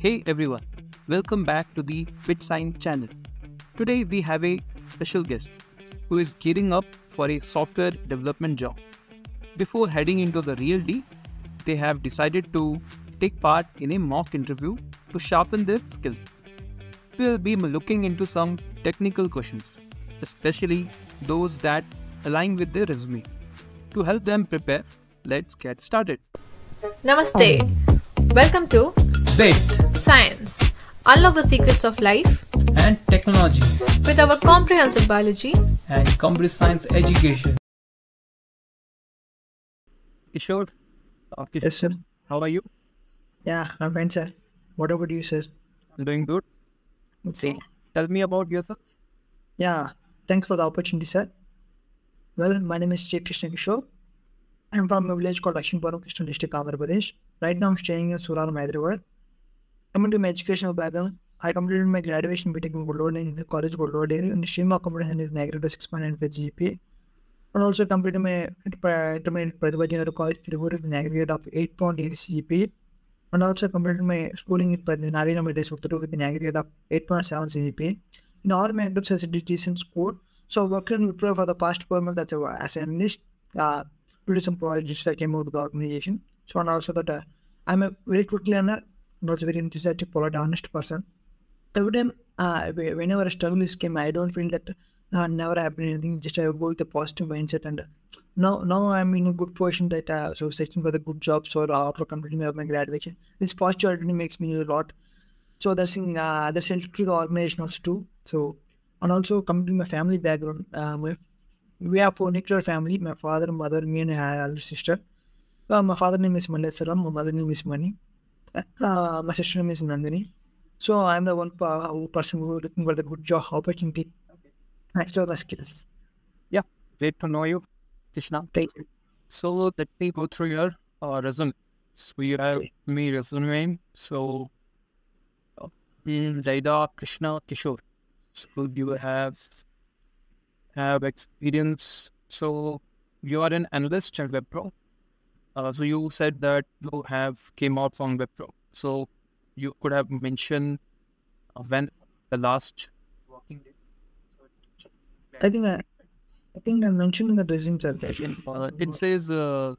Hey everyone, welcome back to the Bit Science channel. Today we have a special guest who is gearing up for a software development job. Before heading into the real deal, they have decided to take part in a mock interview to sharpen their skills. We will be looking into some technical questions, especially those that align with their resume. To help them prepare, let's get started. Namaste. Welcome to Bit Science. Unlock the secrets of life and technology with our comprehensive biology. and computer science education. Kishore, uh, Kishore, Yes, sir. how are you? Yeah, I'm fine, sir. What about you, sir? I'm doing good. Okay. Tell me about yourself. Yeah, thanks for the opportunity, sir. Well, my name is Jay Krishna Kishore. I'm from a village called Akshinpuram, Krishna district, Andhra Pradesh. Right now, I'm staying in Suraram, Hyderabad. Coming to my educational background, I completed my graduation BTech in Gold in the College in the stream of science is negative 6.95 GPA. And also completed my intermediate Pratibha Junior College with an aggregate of 8.8 GPA. And also completed my schooling in Narina Middle School with an aggregate of 8.7 GPA. In all my groups as a decent score. So worked in Wipro for the past four months as, a, as an. Uh, did some projects that came out with the organization. So and also that uh, I'm a very quick learner, not very enthusiastic, polite, honest person. Every time, uh, whenever a struggle is came, I don't feel that uh, never happened anything. Just I go with a positive mindset, and uh, now now I'm in a good position that uh, so searching for the good jobs or after completing my graduation. This positivity makes me a lot. So that's in uh, that's helped the organization also too. So and also coming to my family background, uh, my, we have four nuclear family. My father, mother, me, and my elder sister. Uh, my father name is Mandasaram, my mother name is Mani. Uh, my sister name is Nandini. So I'm the one person who looking for the good job opportunity. Next to the skills. Yeah, great to know you, Krishna. Thank you. So let me go through your uh, resume. So you have me resume. So Zaida Krishna Kishore. So you have have experience. So you are an analyst at Wipro. Uh, so you said that you have came out from Wipro. So you could have mentioned uh, when the last working day. I think I, I think I mentioned in the resume sir. Uh, it says uh,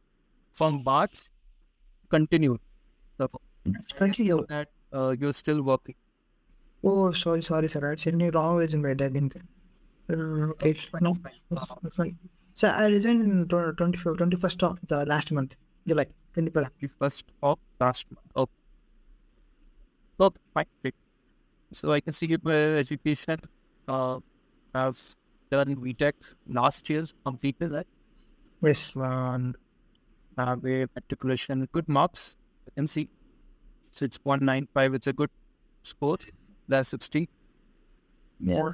from March continued. So Continue. that uh, you're still working. Oh, sorry, sorry, sir. I sent you wrong resume. I think. Uh, okay, no, fine. So I resigned in 25, 21st of the last month, July 21st. The first of last month. Oh, well, fine. So I can see your uh, education. Uh, have done BTech last year, completed that. Yes. and have a matriculation, good marks. I can see. So it's 195. It's a good score. That's 60. Yeah.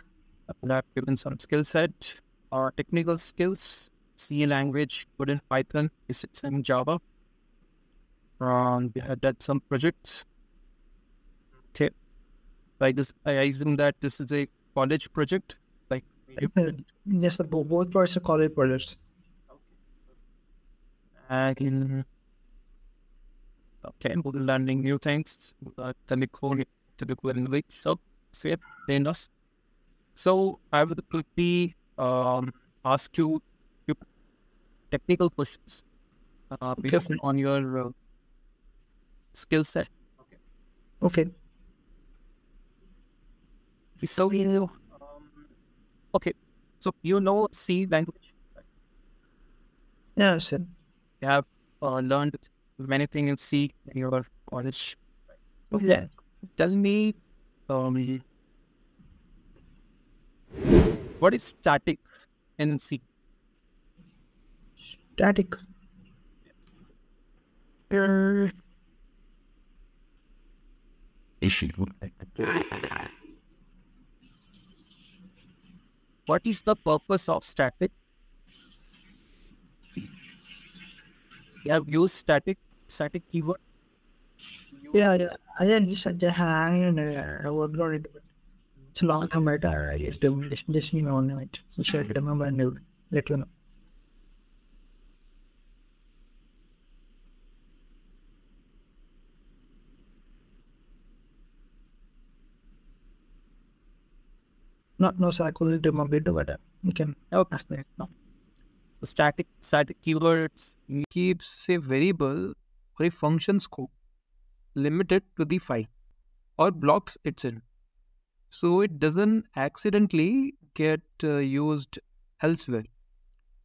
I have given some skill set, or technical skills, C language, good in Python, basics in Java. Um, we had done some projects. Okay. Like this, I assume that this is a college project. Like, Uh, Yes, both parts are college projects. and okay, we're learning new things. Uh, technical, typical English. So, so yeah, then us. So I would quickly um, ask you technical questions uh, based Okay. on your uh, skill set. Okay. So you know, um, okay. So you know C language. Yeah, sir. You have uh, learned many things in C in your college. Yeah. Tell me, um, what is static in C? Static. What is the purpose of static? You have used static, static keyword. yeah, yeah. I just just just hang in there. I worked on it. but It's a long time later. I just do just just you know on it. So I remember and I'll let you know. No, no, couldn't remember but uh, you can Okay. ask me. No. Static static keywords keeps a variable or a function scope limited to the file or blocks it's in. So it doesn't accidentally get uh, used elsewhere.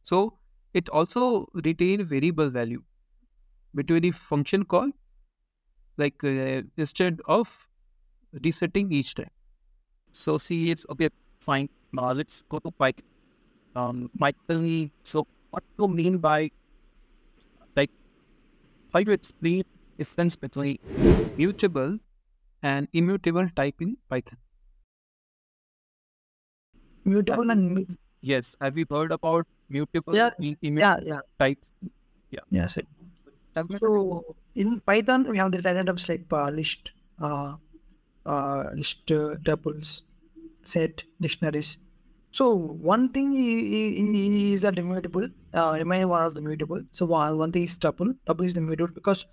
So it also retain variable value between the function call like uh, instead of resetting each time. So see it's okay fine. Now let's go to Python. Um, Python. So what do you mean by like how do you explain difference between mutable and immutable type in Python? Mutable and mu- Yes. Have you heard about mutable Yeah, and immutable yeah, yeah, types? yeah. Sir. Tell So in Python, we have the data types like uh, list, uh, uh, list uh, tuples, set, dictionaries. So one thing is that immutable. Uh, remain one of the mutable. So one, one thing is tuple. Tuple is immutable because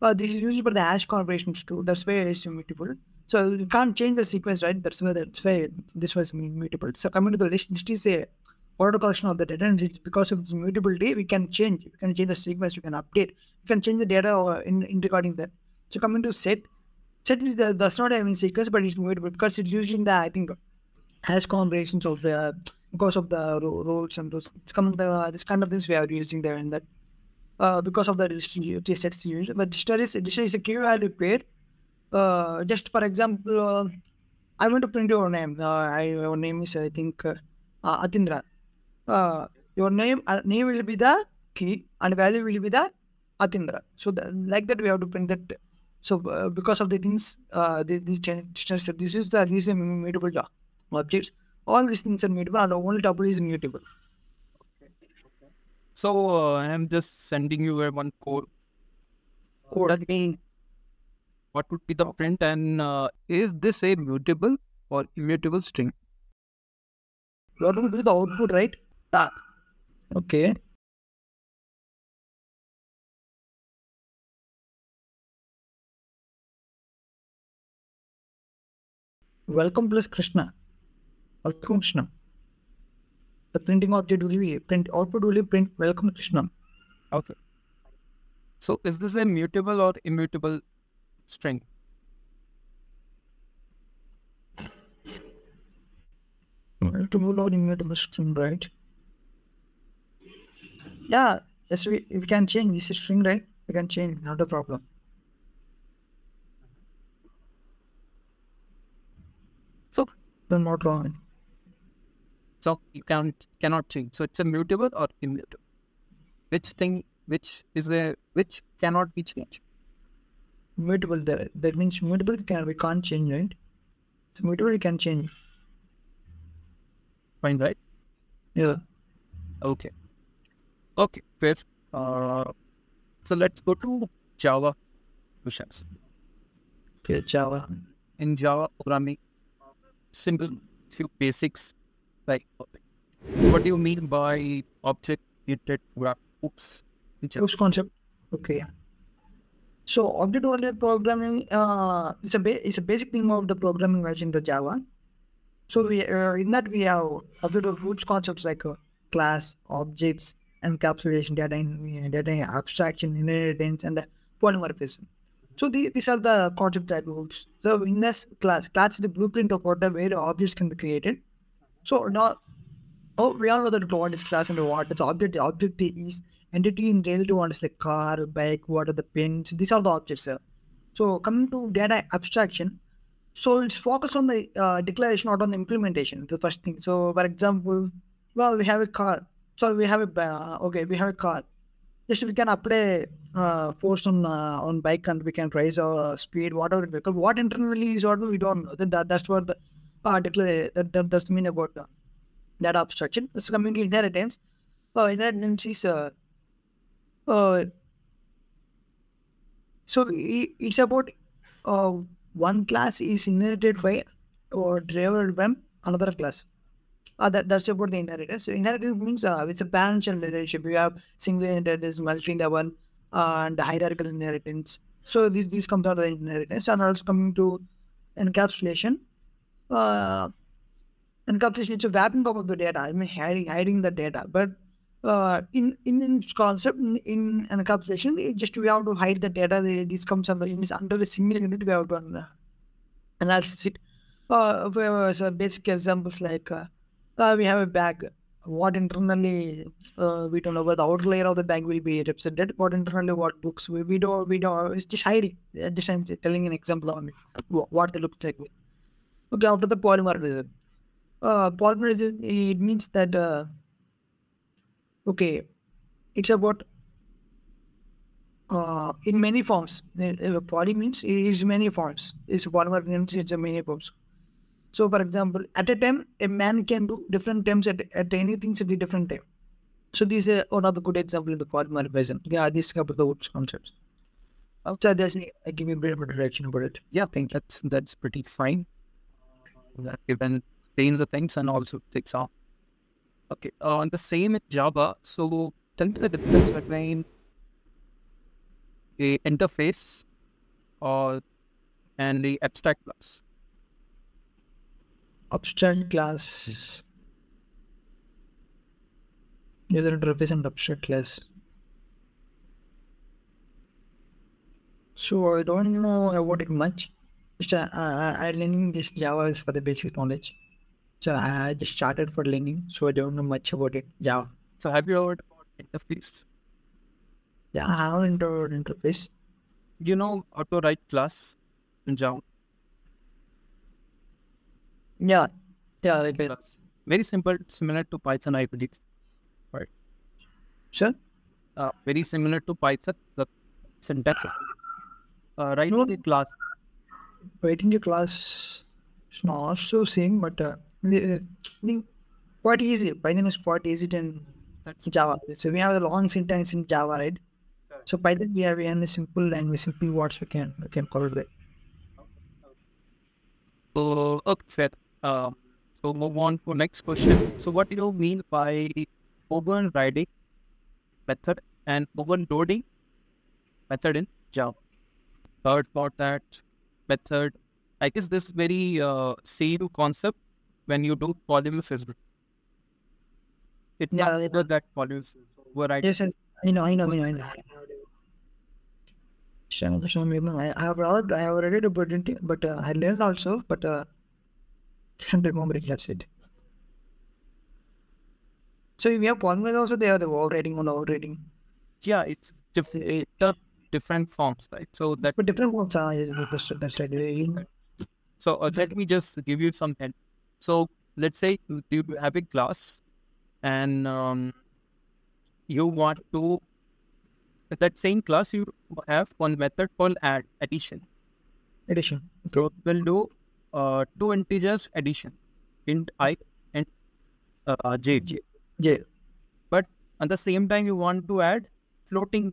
uh, this is used for the hash conversations too. That's why it's immutable. So you can't change the sequence, right? That's why that's why this was immutable. So coming to the list, list is a order collection of the data, and because of its mutability, we can change. We can change the sequence. We can update. We can change the data or in, in regarding that. So coming to set, set is the, does not have any sequence, but it's mutable because it's using the I think hash combinations of the because of the ro- roles and those. It's coming the this kind of things we are using there and that. Uh, because of the dictionary sets used, but dictionary is dictionary is a key value pair. Uh, just for example, uh, I want to print your name. Uh, I, your name is I think uh, uh, Atindra. Your name name will be the key and value will be the Atindra. So the, like that we have to print that. So because of the things, uh, the- these change, this is the are mutable jo- objects. All these things are mutable and only tuple is immutable. So uh, I'm just sending you a one code. Code. That mean what would be the print and uh, is this a mutable or immutable string? What will be the output, right? Ah. Okay. Welcome plus Krishna. Welcome Krishna. The printing object will be print output will be print welcome Krishna. Okay. So is this a mutable or immutable string? Mutable or immutable string, right? Yeah, yes, we, we can change this is string, right? We can change, not a problem. So, I'm not wrong. So you can cannot change. So it's a mutable or immutable. Which thing which is a which cannot be changed. Mutable, that, that means mutable can we can't change, right? So mutable can change. Fine, right? Yeah. Okay. Okay, fifth. Uh, so let's go to Java questions. Okay, Java. In Java programming, simple few basics like what do you mean by object oriented program? OOPs. in Java? Oops concept. Okay. So object-oriented programming uh, is a is a basic thing of the programming language in the Java. So we uh, in that we have a bit of roots concepts like uh, class, objects, encapsulation, data, in, data abstraction, inheritance, and polymorphism. So the, these are the concept that rules. So in this class, class is the blueprint of what the way the objects can be created. So now, oh, we all know that what is class and what the object. The object is entity in relative one is like car, bike, what are the pins. These are the objects. So coming to data abstraction, so it's focused on the uh, declaration, not on the implementation. The first thing. So for example, well, we have a car. So we have a ba- okay, we have a car. Just we can apply uh, force on uh, on bike and we can raise our speed, whatever. Because what internally is what we don't know. That that's what the uh, declare that, that the mean about the data abstraction. This community inheritance. Uh, inheritance is uh, uh, so it's about uh, one class is inherited by or derived by another class. Uh, that, that's about the inheritance. So inheritance means uh, it's a parent child relationship. You have single inheritance, multi level, uh, and hierarchical inheritance. So these these comes out the inheritance, and also coming to encapsulation. Uh, encapsulation it's a wrapping up of the data. I mean hiding hiding the data. But uh, in in its concept in, in encapsulation, it just we have to hide the data. This comes under in this under the single unit. We have to uh, analyze it. Uh, for so basic examples like uh, uh, we have a bag. What internally uh, we don't know the outer layer of the bag will be represented. What internally what books we, we don't we don't it's just hiding. Uh, Just I'm telling an example on what they look like. Okay, after the polymerization. Uh, polymerism it means that uh, okay, it's about uh, in many forms. Poly means it is many forms. It's polymer means it's a many forms. So, for example, at a time, a man can do different times at, at anything at a different time. So, this is another good example in the polymerization. Yeah, this couple of those concepts. Outside this, I give you a bit of direction about it. Yeah, I think that's that's pretty fine. That even explain the things and also takes off. Okay, uh, on the same in Java. So tell me the difference between a interface or and the abstract class. Abstract class. User interface and abstract class. So I don't know about it much. Just uh, I, learning this Java is for the basic knowledge. So I just started for learning, so I don't know much about it. Java. So have you heard about interface? Yeah, I have into interface. You know how to write class in Java. Yeah, yeah, that. Class. Very simple, similar to Python, I believe. Right. Sure. Uh, very similar to Python. The syntax. Uh, write No. the class. Waiting the class is not so same, but uh, I think quite easy. Python is quite easy than That's Java. So we have the long syntax in Java, right? Correct. So Python we have in a simple language, simple words we can we can call it that. So, okay, fair. Uh, so move on to next question. So what do you mean by overriding method and overloading method in Java? Heard about that method. I guess this very uh, same concept when you do polymorphism. It's Yeah, not it- over that polymorphism. Overriding. Yes, yes, I know, I know, I know, I know. Sure, sure, I I have read, I have read it it, but uh, I learned also, but uh, can't remember it. That's it. So we have polymers also. They are the overriding or overriding, Yeah, it's diff- it's the different forms, right? So that but different forms are. That's that's right. So uh, let me just give you some hint. So let's say you have a class, and um, you want to that same class you have one method called add addition. Addition. So we'll do uh, two integers addition, int i and uh, j. J. Yeah. But at the same time you want to add floating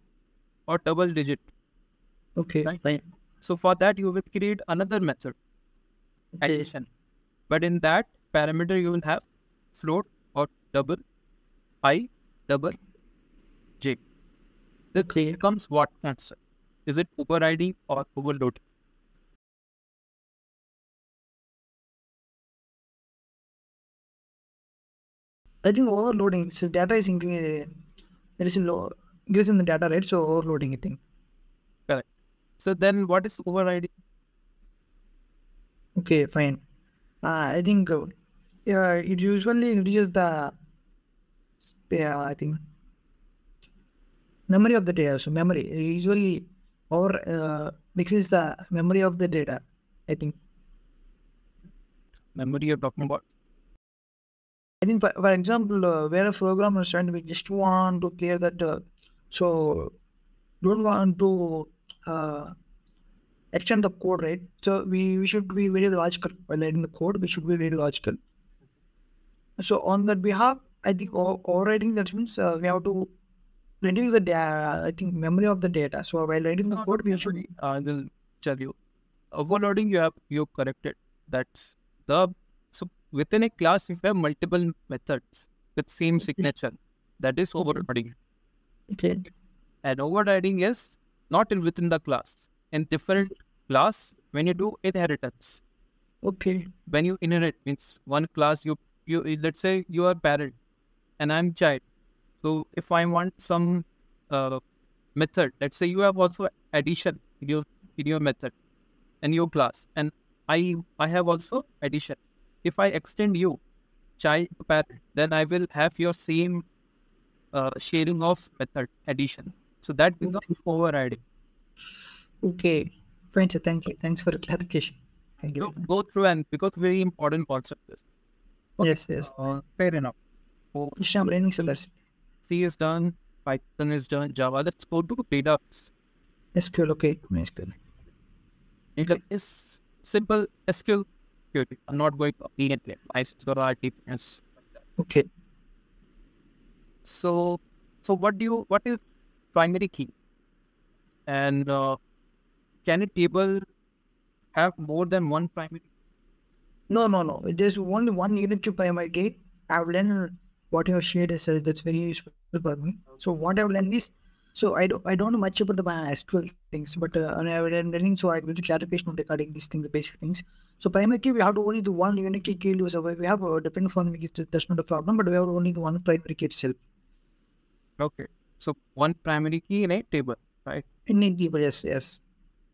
or double digit. Okay. Right. Fine. So for that you will create another method Okay. addition. But in that parameter, you will have float or double i double j. This Okay. becomes what answer? Is it overriding or overloading? I think overloading. So data is increasing. There is a low increase in the data, right? So overloading, I think. Correct. So then what is overriding? Okay, fine. Uh, I think uh, yeah, it usually reduces the yeah, I think memory of the data. So memory usually or uh, decrease the memory of the data. I think. Memory you're talking about. I think, for, for example, uh, where a program is trying, we just want to clear that. So don't want to uh, extend the code, right? So we, we should be very logical while writing the code. We should be very logical. So on that behalf, I think overriding that means uh, we have to reduce the data. I think memory of the data. So while writing the code, we should. I will tell you. Overloading, you have you corrected. That's the so within a class if you have multiple methods with same signature. That is overloading. Okay. And overriding is not in within the class. In different class, when you do inheritance, Okay. when you inherit means one class you you let's say you are parent and i'm child so if i want some uh, method let's say you have also addition in your in your method in your class and i i have also addition if i extend you child to parent then i will have your same uh, sharing of method addition so that becomes overriding Okay. Fine, sir. Thank you. Thanks for the clarification. Thank so you. go through and because very important concept this Yes, yes. uh, fair enough so Krishna, I'm so that's C is done, Python is done, Java. Let's go to database. SQL. Okay. SQL. It is simple SQL. I'm not going to read it. MySQL, RDBMS. Okay. So, so what do you? What is primary key? And uh, can a table have more than one primary? No, no, no. There's only one unit to primary key. I've learned what you have shared is uh, that's very useful for me. So what I've learned is, so I don't, I don't know much about the SQL things, but uh, been learning, so I will do clarification regarding these things, the basic things. So primary key, we have to only do one unique key user. We have a different form, that's not a problem, but we have only the one primary key itself. Okay. So one primary key in a table, right? In a table, yes, yes.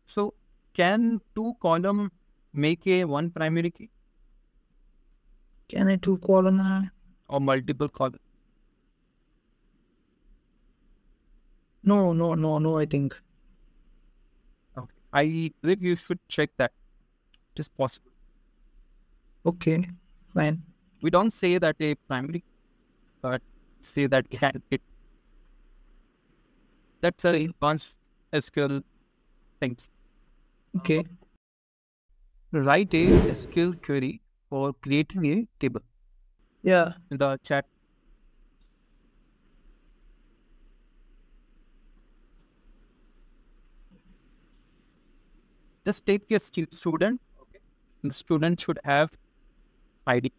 So can two column make a one primary key Can I two column? Uh, or multiple column? no, no, no, no. I think. Okay. I believe you should check that. It is possible. Okay, fine. We don't say that a primary, but say that can it. That's a advanced SQL things. Okay. Write a SQL query for creating a table Yeah. in the chat. Just take a student. Okay. The student should have ID,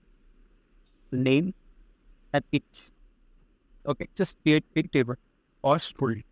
name, and age. Okay. Just create a table or student.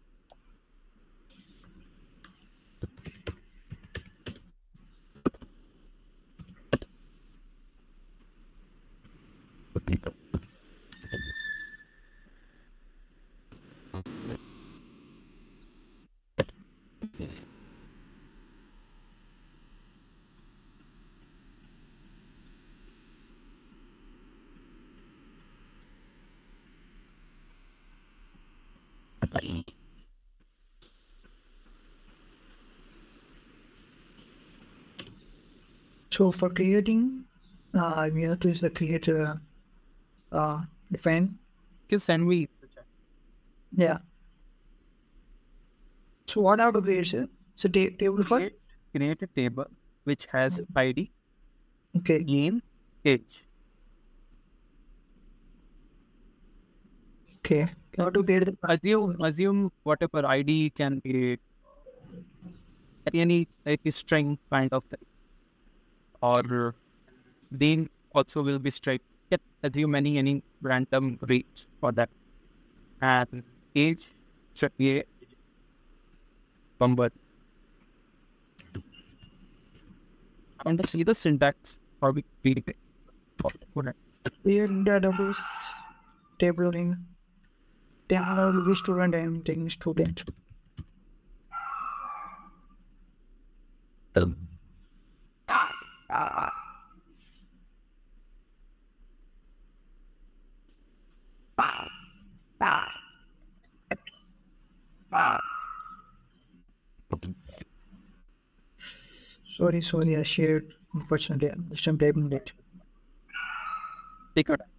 So for creating, uh, we have to use the creator uh, define. Can send me. Yeah. So what I have to create, sir? So ta- table for Create, create a table which has ID, okay. name, age. Okay. To create the assume assume whatever ID can be any like string kind of thing, or then also will be straight. Get assume any any random range for that, and age should be number. I want to see the syntax how we create it. Create database table. Will be student. I am taking student. Um. Sorry, sorry, I shared. Unfortunately, I'm just typing it. Take your time.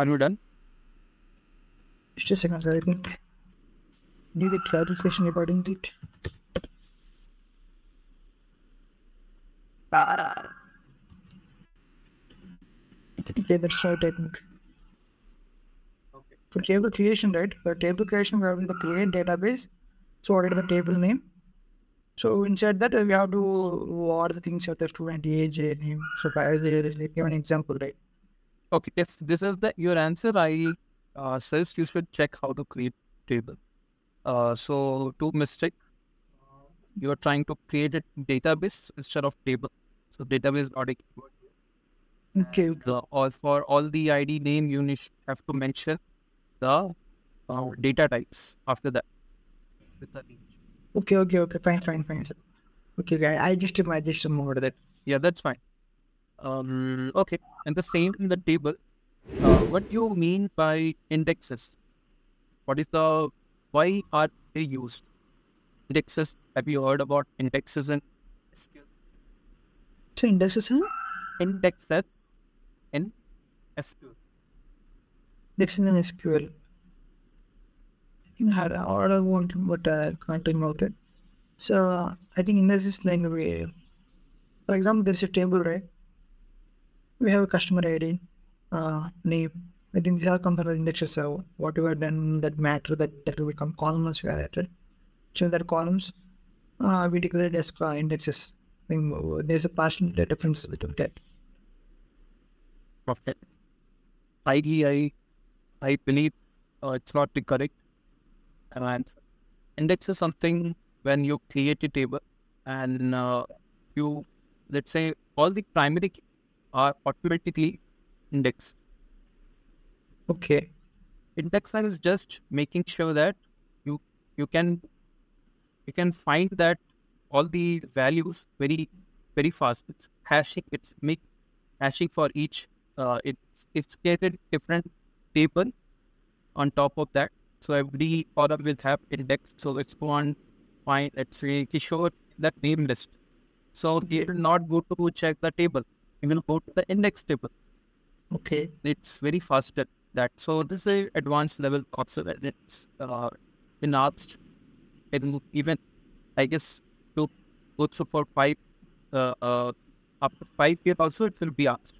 Are you done? Just a second, sir. I think need the clarification regarding it. Para. Okay, that's right, I think. Okay. For table creation, right? For table creation, we have the create database. So what is the table name? So inside that, we have to what are the things of the student age, name. So I give an example, right? Okay. If this is the your answer, I uh, says you should check how to create table. Uh, so two mistake. You are trying to create a database instead of table. So database not a keyword. Okay, The or for all the ID name, you need have to mention the uh, data types after that okay, okay, okay. Fine, fine, fine. Okay, guy. I just my just more that. Yeah, that's fine. Um, okay, and the same in the table. Uh, what do you mean by indexes? What is the why are they used? Indexes. Have you heard about indexes in SQL? So indexes, huh? Indexes in SQL. Indexes in SQL. I think I had all I want, but I can't remember it. So uh, I think indexes like. For example, there's a table, right? We have a customer ID, uh, name. I think these are the indexes. So whatever then that matter that that will become columns we added. So that columns, uh, we declare it as indexes. I think there's a partial difference between that. Okay. ID, I, I believe uh, it's not the correct answer. Index is something when you create a table and uh, you, let's say, all the primary are automatically indexed. Okay. Indexing is just making sure that you you can you can find that all the values very very fast. It's hashing. It's make hashing for each. Uh, it's it's created different table on top of that. So every column will have index. So it's one find let's say Kishore that name list. So he will not go to check the table. He will go to the index table. Okay. It's very fast at that. So this is a advanced level concept. and It's uh, been asked in even I guess to go through for five uh, uh, after five years also it will be asked.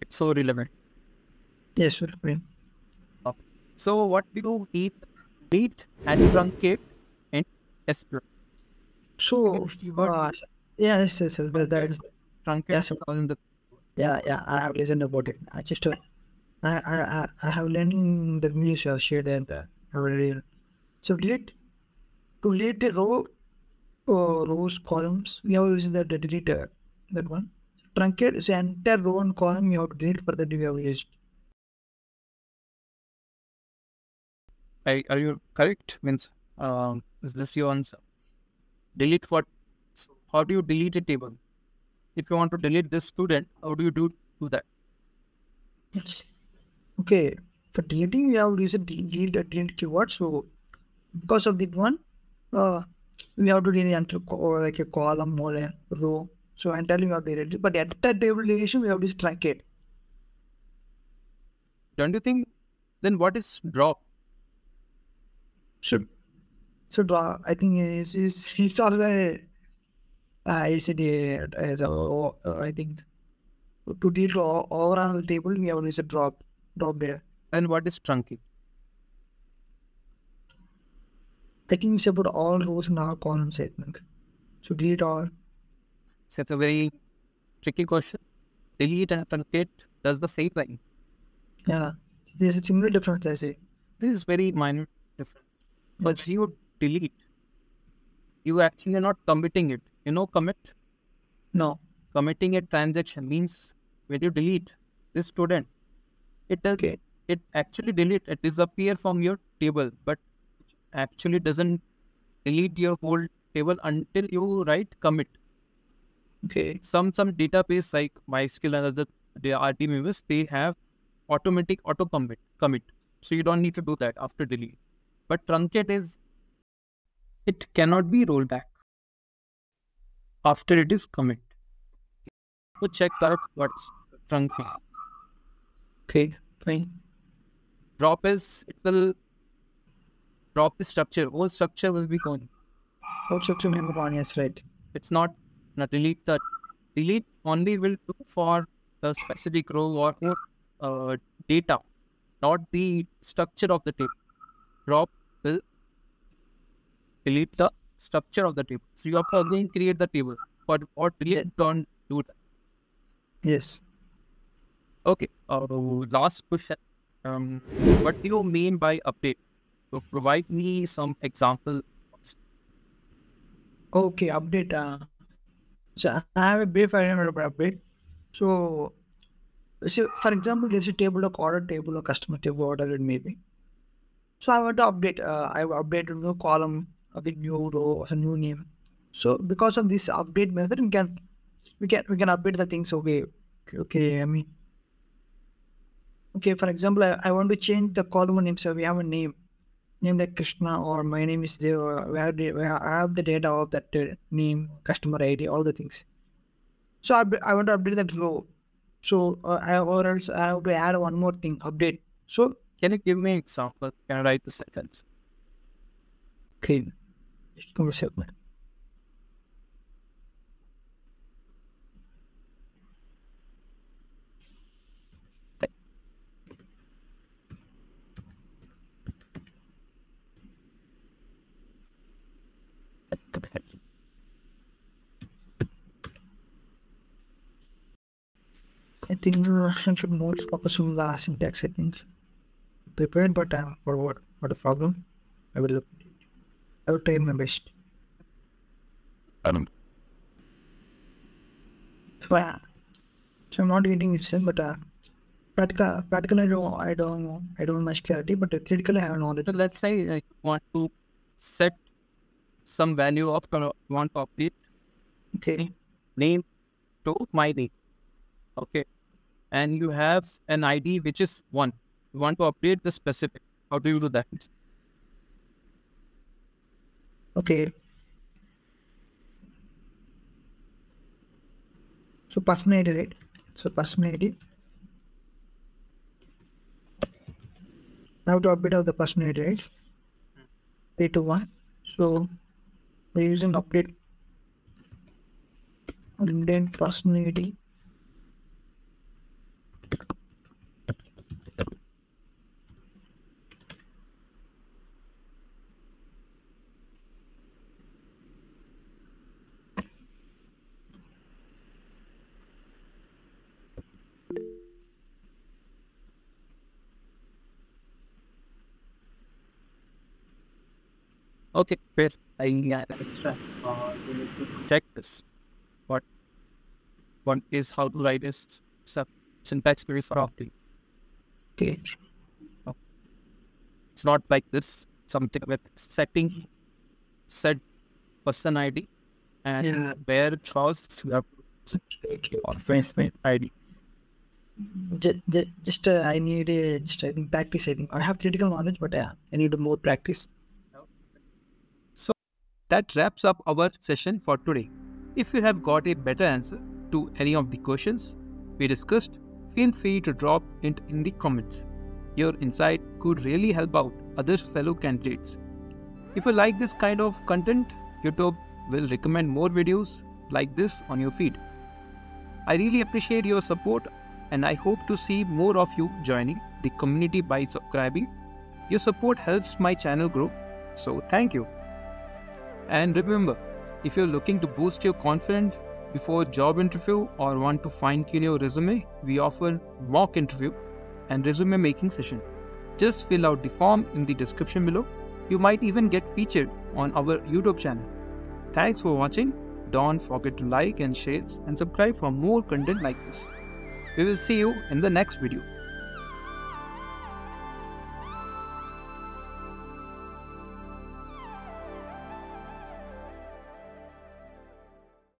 It's so relevant. Yes, sir. Okay. So what do you need? Read and truncate in SQL. So, uh, yeah, yes, yes, yes, but that is, Truncate Yes, is in the yeah, yeah, I have listened about it. I just, uh, I, I, I, I have learned the news uh, shared that uh, I already. So, delete, to delete the row, uh, rows, columns, we have used the delete uh, that one. Truncate is the entire row and column you have to delete for that we have used. I, are you correct? Means, um, is this your answer? Delete what? How do you delete a table? If you want to delete this student, how do you do do that? Yes. Okay, for deleting, we have used delete, delete keyword. So, because of that one, uh, we have to delete enter or like a column or a row. So, entirely we have deleted. But at that table deletion, we have to strike it. Don't you think? Then what is drop? So, so draw, I think is is it's also a, uh, is it a, as a, uh, I think to delete all, all around the table, we have use a drop, drop there. And what is trunking? Taking about all rows in our columns, I think. So delete all. So it's a very tricky question. Delete and truncate does the same thing. Yeah, there's a similar difference, I say. This is very minor difference. But you delete, you actually are not committing it. You know, commit. No. Committing a transaction means when you delete this student, it does Okay. it actually delete it disappear from your table, but actually doesn't delete your whole table until you write commit. Okay. Some some database like MySQL and other the RDBMS they have automatic auto commit commit. So you don't need to do that after delete. But truncate is it cannot be rolled back after it is commit. To check out what's trunk name. Okay, fine. Drop is it will drop the structure. Whole structure will be gone. What's up to me on yes, right. It's not not delete that. Delete only will do for the specific row or uh, data, not the structure of the table. Drop will delete the structure of the table. So you have to again create the table. But or delete don't do that. Yes. Okay. Uh, last question. Um, what do you mean by update? So provide me some example. Okay, update. Uh, so I have a brief idea about update. So, so for example, there's a table of order table or customer table, whatever it may be. So I want to update. Uh, I will update a new column, a new row, a new name. So because of this update method, we can we can we can update the things. Okay, okay. I mean, okay. For example, I, I want to change the column name. So we have a name, name like Krishna, or my name is there. Or we have the, we have the data of that uh, name, customer ID, all the things. So I, I want to update that row. So uh, I, or else I have to add one more thing, update. So can you give me an example? Can I write the sentence? Okay. Just give me. I think I should more focus on the syntax. I think prepared, but I'm for what? What a problem? I will. I will try my best. Um. So, uh, so I'm not getting it, sir, but uh, practical, practical, I don't, I don't know, I don't have much clarity, but theoretically, I have knowledge. So let's say I want to set some value of uh, want to update Okay. name to my name. Okay. And you have an ID which is one. You want to update the specific. How do you do that? Okay. So person ID, right? So person ID. Now to update of the person ID, right? Three to one. So we're using update indent person Okay, great. I got an extra. Uh, need to check this. What what is how to write this sub syntax very properly. Okay. It's not like this. Something with setting set person ID and Yeah. where it was you have face ID. Just, just, just uh, I need uh, just I think practice. I think I have theoretical knowledge, but uh, I need more practice. That wraps up our session for today. If you have got a better answer to any of the questions we discussed, feel free to drop it in the comments. Your insight could really help out other fellow candidates. If you like this kind of content, YouTube will recommend more videos like this on your feed. I really appreciate your support and I hope to see more of you joining the community by subscribing. Your support helps my channel grow, so thank you. And remember, if you're looking to boost your confidence before job interview or want to fine tune your resume, we offer mock interview and resume making session. Just fill out the form in the description below. You might even get featured on our YouTube channel. Thanks for watching. Don't forget to like and share and subscribe for more content like this. We will see you in the next video.